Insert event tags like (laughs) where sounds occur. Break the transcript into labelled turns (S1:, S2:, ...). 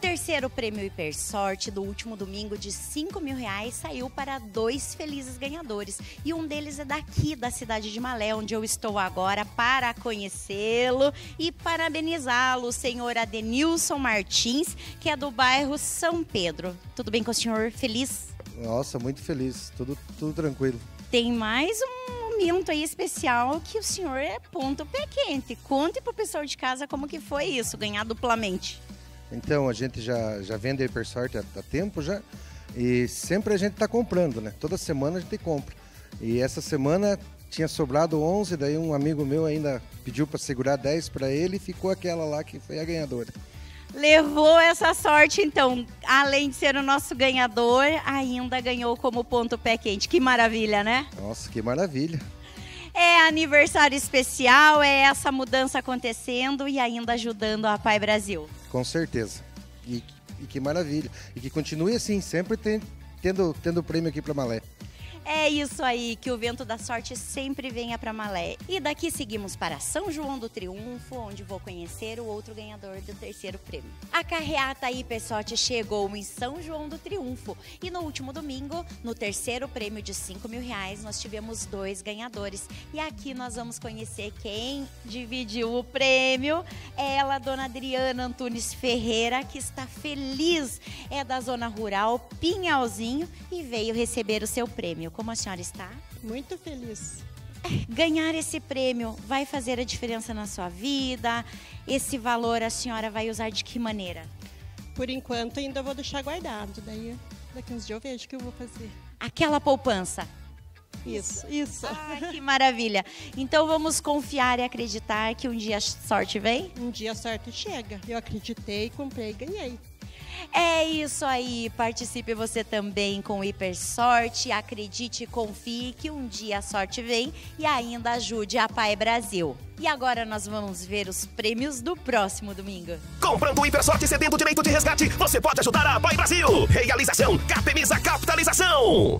S1: terceiro prêmio Hipersorte do último domingo de 5 mil reais saiu para dois felizes ganhadores. E um deles é daqui, da cidade de Malé, onde eu estou agora para conhecê-lo e parabenizá-lo, o senhor Adenilson Martins, que é do bairro São Pedro. Tudo bem com o senhor? Feliz?
S2: Nossa, muito feliz. Tudo, tudo tranquilo.
S1: Tem mais um momento aí especial que o senhor é ponto pé quente. Conte pro pessoal de casa como que foi isso, ganhar duplamente.
S2: Então, a gente já, já vende a Hipersorte há, há tempo já. E sempre a gente está comprando, né? Toda semana a gente compra. E essa semana tinha sobrado 11, daí um amigo meu ainda pediu para segurar 10 para ele e ficou aquela lá que foi a ganhadora.
S1: Levou essa sorte, então, além de ser o nosso ganhador, ainda ganhou como ponto pé quente. Que maravilha, né?
S2: Nossa, que maravilha.
S1: É aniversário especial, é essa mudança acontecendo e ainda ajudando a Pai Brasil.
S2: Com certeza. E, e que maravilha. E que continue assim, sempre tem, tendo, tendo prêmio aqui para Malé.
S1: É isso aí, que o vento da sorte sempre venha para Malé. E daqui seguimos para São João do Triunfo, onde vou conhecer o outro ganhador do terceiro prêmio. A carreata Hipersorte chegou em São João do Triunfo e no último domingo, no terceiro prêmio de 5 mil reais, nós tivemos dois ganhadores. E aqui nós vamos conhecer quem dividiu o prêmio. Ela, dona Adriana Antunes Ferreira, que está feliz, é da zona rural Pinhalzinho e veio receber o seu prêmio. Como a senhora está?
S3: Muito feliz. (laughs)
S1: Ganhar esse prêmio vai fazer a diferença na sua vida? Esse valor a senhora vai usar de que maneira?
S3: Por enquanto ainda vou deixar guardado, daí daqui uns dias eu vejo o que eu vou fazer.
S1: Aquela poupança.
S3: Isso, isso.
S1: Ai, que maravilha. Então vamos confiar e acreditar que um dia a sorte vem?
S3: Um dia a sorte chega. Eu acreditei, comprei e ganhei.
S1: É isso aí, participe você também com Hiper Sorte, acredite e confie que um dia a sorte vem e ainda ajude a Pai Brasil. E agora nós vamos ver os prêmios do próximo domingo.
S4: Comprando o Hipersorte e cedendo o direito de resgate, você pode ajudar a Pai Brasil. Realização Capemisa Capitalização.